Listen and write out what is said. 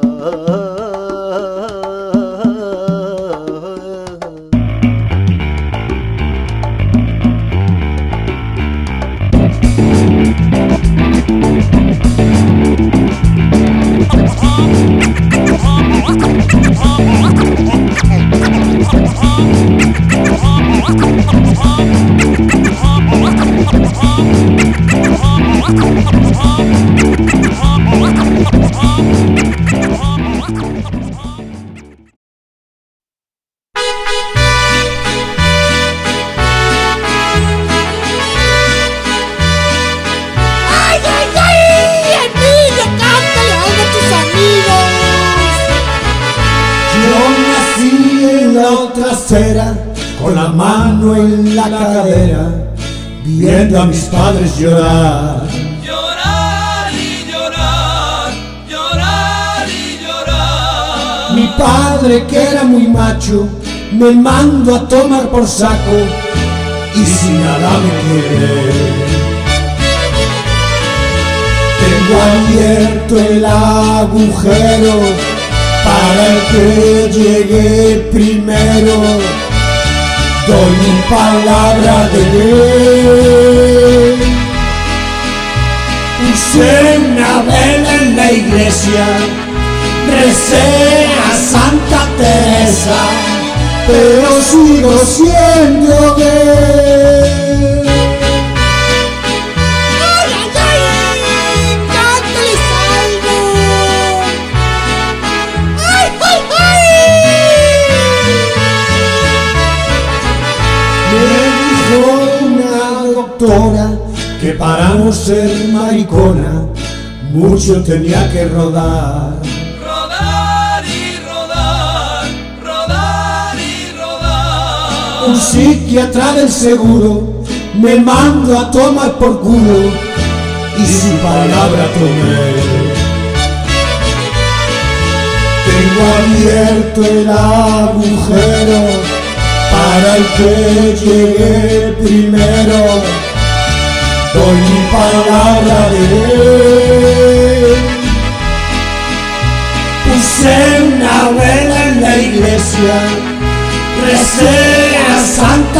呃 la acera, con la mano en la cadera, viendo a mis padres llorar. Llorar y llorar, llorar y llorar. Mi padre, que era muy macho, me mandó a tomar por saco y sin nada me quiere. Tengo abierto el agujero para que llegue primero. Doy mi palabra de ley. Puse una vela en la iglesia, recé a Santa Teresa, pero sigo siendo gay. Que para no ser maricona mucho tenía que rodar. Rodar y rodar, rodar y rodar. Un psiquiatra del seguro me mandó a tomar por culo y su palabra tomé. Tengo abierto el agujero para el que llegue primero. Doy mi palabra de ley. Puse una vela en la iglesia, recé a Santa